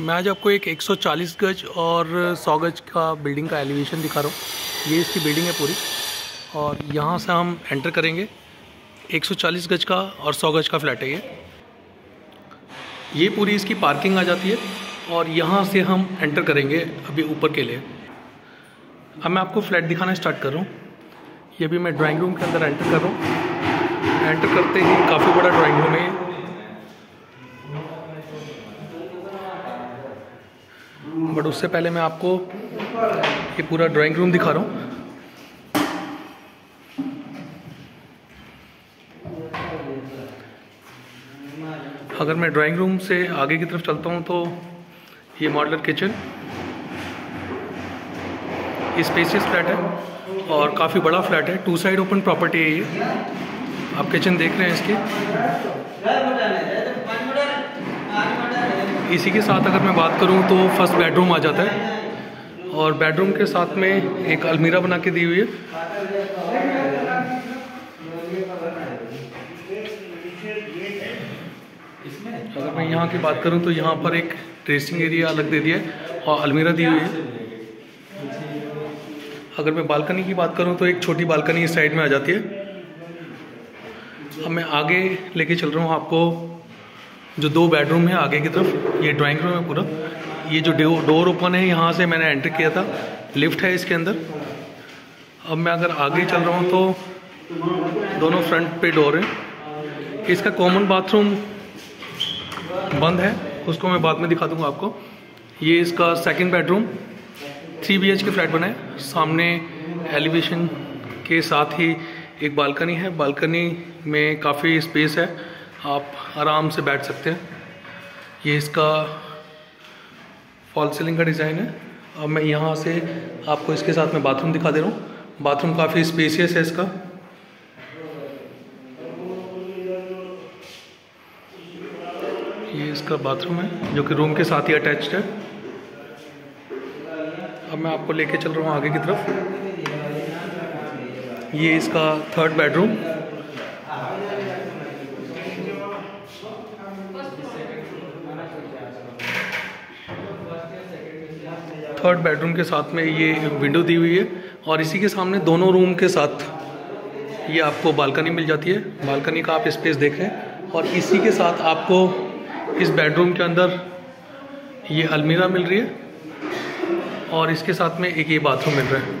मैं आज आपको एक 140 गज और 100 गज का बिल्डिंग का एलिवेशन दिखा रहा हूँ। ये इसकी बिल्डिंग है पूरी। और यहाँ से हम एंटर करेंगे। 140 गज का और 100 गज का फ्लैट है ये। ये पूरी इसकी पार्किंग आ जाती है और यहाँ से हम एंटर करेंगे अभी ऊपर के लिए। अब मैं आपको फ्लैट दिखाना स्टार्ट कर रहा हूँ। ये भी मैं ड्राइंग रूम के अंदर एंटर कर रहा हूँ। एंटर करते ही काफ़ी बड़ा ड्राइंग रूम है बट उससे पहले मैं आपको ये पूरा ड्राइंग रूम दिखा रहा हूँ। अगर मैं ड्राइंग रूम से आगे की तरफ़ चलता हूँ तो ये मॉडलर किचन स्पेसियस फ्लैट है और काफ़ी बड़ा फ्लैट है। टू साइड ओपन प्रॉपर्टी है ये। आप किचन देख रहे हैं इसकी। इसी के साथ अगर मैं बात करूँ तो फ़र्स्ट बेडरूम आ जाता है। और बेडरूम के साथ में एक अलमीरा बना के दी हुई है। अगर मैं यहाँ की बात करूँ तो यहाँ पर एक ड्रेसिंग एरिया अलग दे दिया है और अलमीरा दी हुई है। अगर मैं बालकनी की बात करूँ तो एक छोटी बालकनी इस साइड में आ जाती है। अब मैं आगे लेके चल रहा हूँ आपको जो दो बेडरूम है आगे की तरफ़, ये ड्राइंग रूम है पूरा। ये जो डोर ओपन है, यहाँ से मैंने एंटर किया था। लिफ्ट है इसके अंदर। अब मैं अगर आगे चल रहा हूँ तो दोनों फ्रंट पे डोर है। इसका कॉमन बाथरूम बंद है। उसको मैं बाद में दिखा दूँगा आपको। ये इसका second bedroom three B K flat बना है। सामने एलिवेशन के साथ ही एक बालकनी है। बालकनी में काफ़ी स्पेस है। आप आराम से बैठ सकते हैं। ये इसका फॉल सीलिंग का डिज़ाइन है। अब मैं यहाँ से आपको इसके साथ में बाथरूम दिखा दे रहा हूँ। बाथरूम काफ़ी स्पेसियस है इसका। ये इसका बाथरूम है, जो कि रूम के साथ ही अटैच्ड है। अब मैं आपको लेके चल रहा हूँ आगे की तरफ़। ये इसका थर्ड बेडरूम थर्ड बेडरूम के साथ में ये विंडो दी हुई है और इसी के सामने दोनों रूम के साथ ये आपको बालकनी मिल जाती है। बालकनी का आप स्पेस देखें और इसी के साथ आपको इस बेडरूम के अंदर ये अलमीरा मिल रही है और इसके साथ में एक ये बाथरूम मिल रहा है।